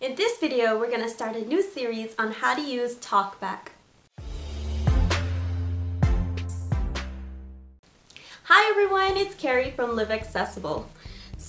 In this video, we're going to start a new series on how to use TalkBack. Hi everyone, it's Carrie from Live Accessible.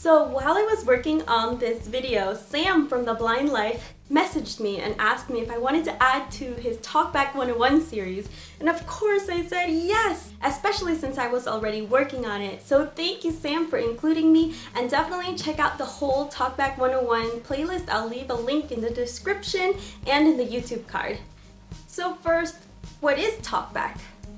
So while I was working on this video, Sam from The Blind Life messaged me and asked me if I wanted to add to his Talkback 101 series. And of course I said yes, especially since I was already working on it. So thank you Sam for including me and definitely check out the whole Talkback 101 playlist. I'll leave a link in the description and in the YouTube card. So first, what is Talkback?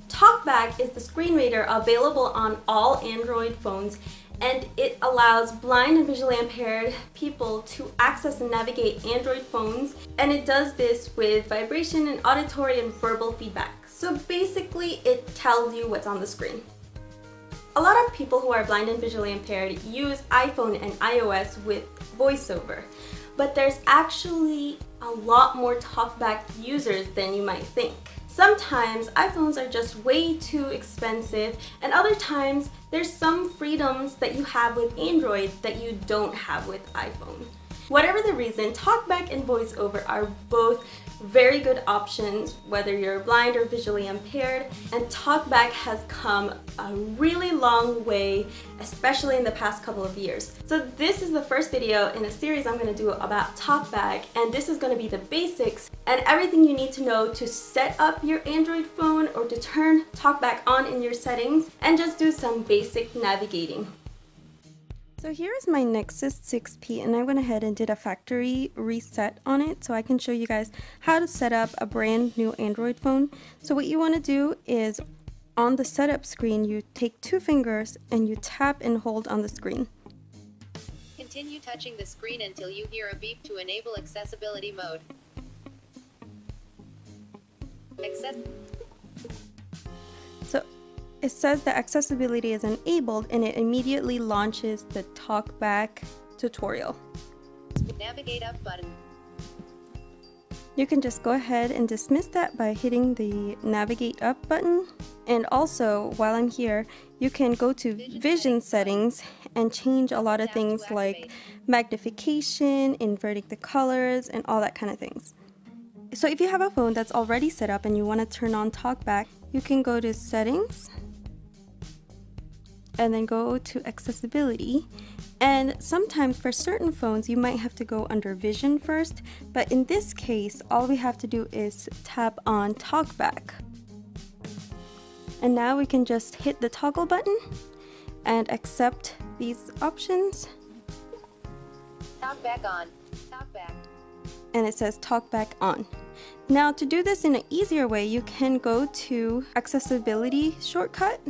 Talkback is the screen reader available on all Android phones and it allows blind and visually impaired people to access and navigate Android phones and it does this with vibration and auditory and verbal feedback. So basically it tells you what's on the screen. A lot of people who are blind and visually impaired use iPhone and iOS with VoiceOver, but there's actually a lot more TalkBack users than you might think. Sometimes iPhones are just way too expensive and other times there's some freedoms that you have with Android that you don't have with iPhone. Whatever the reason, TalkBack and VoiceOver are both very good options whether you're blind or visually impaired and TalkBack has come a really long way especially in the past couple of years. So this is the first video in a series I'm going to do about TalkBack and this is going to be the basics and everything you need to know to set up your Android phone or to turn TalkBack on in your settings and just do some basic navigating. So here is my Nexus 6P and I went ahead and did a factory reset on it so I can show you guys how to set up a brand new Android phone. So what you want to do is on the setup screen you take two fingers and you tap and hold on the screen. Continue touching the screen until you hear a beep to enable accessibility mode. Access it says that accessibility is enabled and it immediately launches the TalkBack tutorial. Navigate up button. You can just go ahead and dismiss that by hitting the navigate up button. And also, while I'm here, you can go to vision, vision settings and change a lot of things like magnification, inverting the colors, and all that kind of things. So if you have a phone that's already set up and you want to turn on TalkBack, you can go to settings and then go to accessibility. And sometimes for certain phones, you might have to go under vision first, but in this case, all we have to do is tap on talkback. And now we can just hit the toggle button and accept these options. Talkback on, talkback. And it says talkback on. Now to do this in an easier way, you can go to accessibility shortcut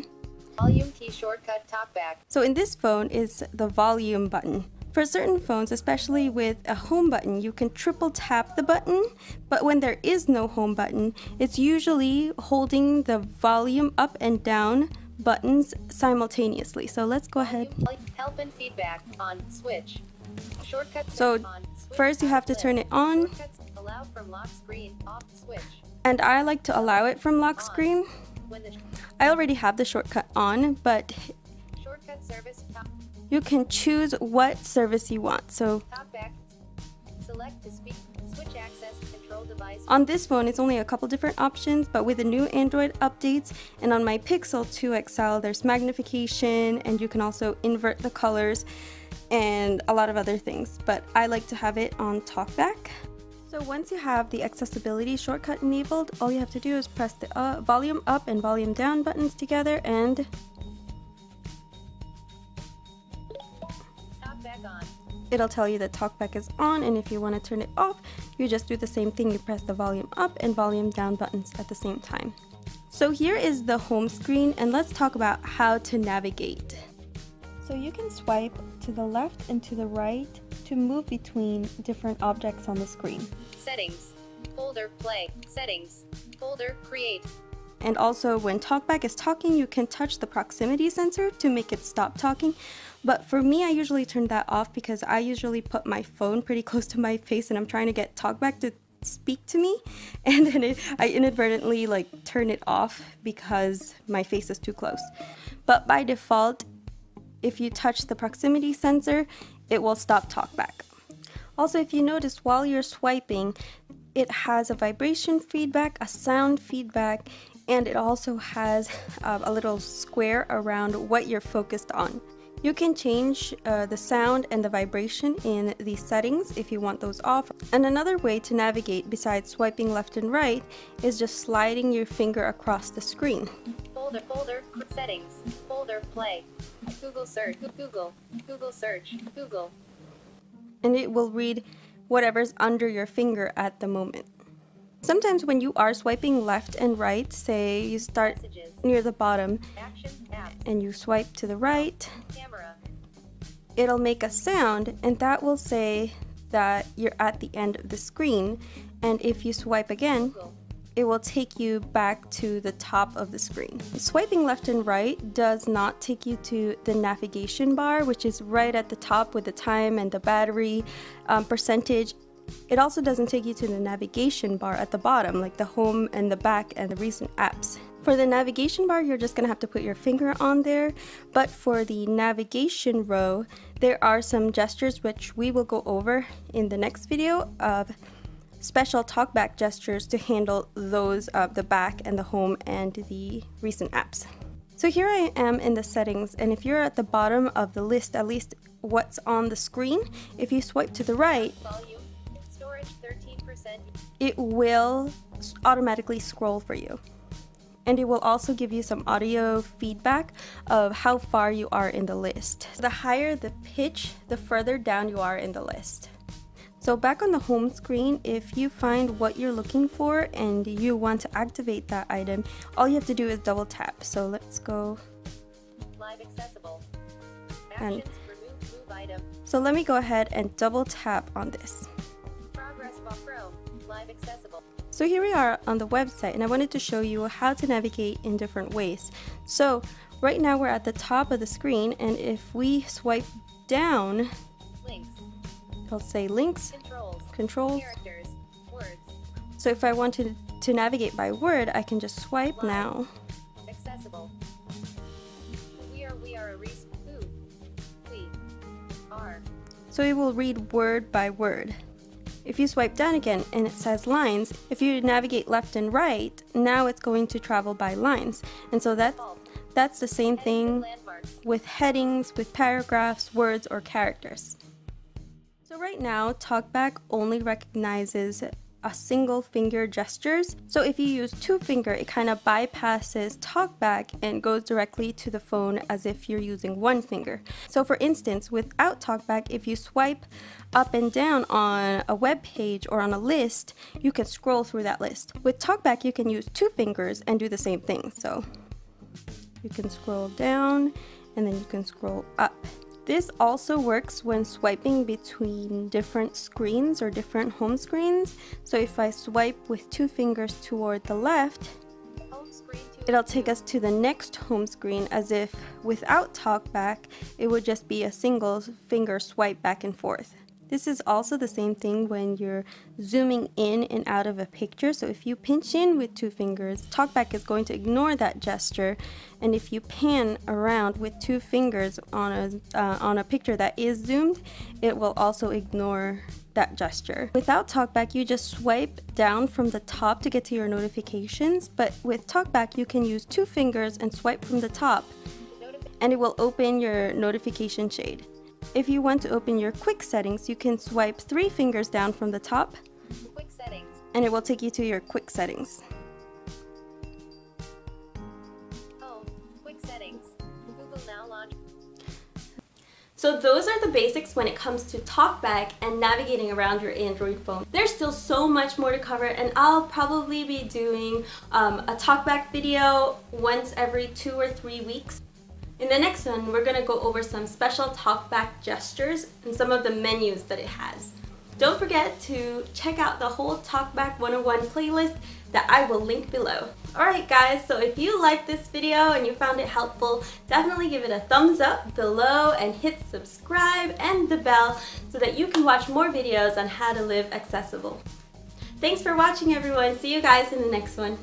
Volume key shortcut talkback. So in this phone is the volume button. For certain phones, especially with a home button, you can triple tap the button, but when there is no home button, it's usually holding the volume up and down buttons simultaneously. So let's go ahead. Help and feedback on switch. Shortcut so first you have to turn it on. Allow from lock screen off switch. And I like to allow it from lock screen. I already have the shortcut on, but shortcut service you can choose what service you want. So select to speak, switch access, control device. On this phone, it's only a couple different options, but with the new Android updates and on my Pixel 2 XL, there's magnification and you can also invert the colors and a lot of other things. But I like to have it on TalkBack. So once you have the accessibility shortcut enabled, all you have to do is press the uh, volume up and volume down buttons together and it'll tell you that TalkBack is on and if you want to turn it off, you just do the same thing. You press the volume up and volume down buttons at the same time. So here is the home screen and let's talk about how to navigate. So you can swipe to the left and to the right to move between different objects on the screen. Settings, folder, play, settings, folder, create. And also when TalkBack is talking, you can touch the proximity sensor to make it stop talking. But for me, I usually turn that off because I usually put my phone pretty close to my face and I'm trying to get TalkBack to speak to me and then it, I inadvertently like turn it off because my face is too close. But by default, if you touch the proximity sensor, it will stop TalkBack. Also, if you notice while you're swiping, it has a vibration feedback, a sound feedback, and it also has uh, a little square around what you're focused on. You can change uh, the sound and the vibration in the settings if you want those off. And another way to navigate besides swiping left and right is just sliding your finger across the screen. Folder, folder, settings, folder, play, Google search, Google, Google search, Google. And it will read whatever's under your finger at the moment. Sometimes when you are swiping left and right, say you start Messages, near the bottom action, and you swipe to the right, camera, it'll make a sound and that will say that you're at the end of the screen. And if you swipe again, Google, it will take you back to the top of the screen. Swiping left and right does not take you to the navigation bar, which is right at the top with the time and the battery um, percentage. It also doesn't take you to the navigation bar at the bottom, like the home and the back and the recent apps. For the navigation bar, you're just gonna have to put your finger on there, but for the navigation row, there are some gestures which we will go over in the next video of special talkback gestures to handle those of the back and the home and the recent apps. So here I am in the settings and if you're at the bottom of the list, at least what's on the screen, if you swipe to the right, volume, storage 13%, it will automatically scroll for you. And it will also give you some audio feedback of how far you are in the list. The higher the pitch, the further down you are in the list. So back on the home screen, if you find what you're looking for and you want to activate that item, all you have to do is double tap. So let's go. live accessible, And- actions, remove, move So let me go ahead and double tap on this. progress bar pro, live accessible, So here we are on the website and I wanted to show you how to navigate in different ways. So right now we're at the top of the screen and if we swipe down, it'll say links, controls, controls. characters, words, So if I wanted to navigate by word, I can just swipe now. accessible. We are, we are a res, who, we, are, So it will read word by word. If you swipe down again and it says lines, if you navigate left and right, now it's going to travel by lines. And so that, that's the same thing with headings, with paragraphs, words, or characters. So right now, TalkBack only recognizes a single finger gestures. So if you use two finger, it kind of bypasses TalkBack and goes directly to the phone as if you're using one finger. So for instance, without TalkBack, if you swipe up and down on a web page or on a list, you can scroll through that list. With TalkBack, you can use two fingers and do the same thing. So you can scroll down and then you can scroll up. This also works when swiping between different screens or different home screens. So if I swipe with two fingers toward the left, it'll take us to the next home screen as if without TalkBack, it would just be a single finger swipe back and forth. This is also the same thing when you're zooming in and out of a picture. So if you pinch in with two fingers, TalkBack is going to ignore that gesture. And if you pan around with two fingers on a, uh, on a picture that is zoomed, it will also ignore that gesture. Without TalkBack, you just swipe down from the top to get to your notifications. But with TalkBack, you can use two fingers and swipe from the top and it will open your notification shade. If you want to open your quick settings, you can swipe three fingers down from the top Quick settings. and it will take you to your quick settings. Home. Quick settings. Google Now launch. So those are the basics when it comes to TalkBack and navigating around your Android phone. There's still so much more to cover and I'll probably be doing um, a TalkBack video once every two or three weeks. In the next one, we're gonna go over some special TalkBack gestures and some of the menus that it has. Don't forget to check out the whole TalkBack 101 playlist that I will link below. Alright guys, so if you liked this video and you found it helpful, definitely give it a thumbs up below and hit subscribe and the bell so that you can watch more videos on how to live accessible. Thanks for watching everyone. See you guys in the next one.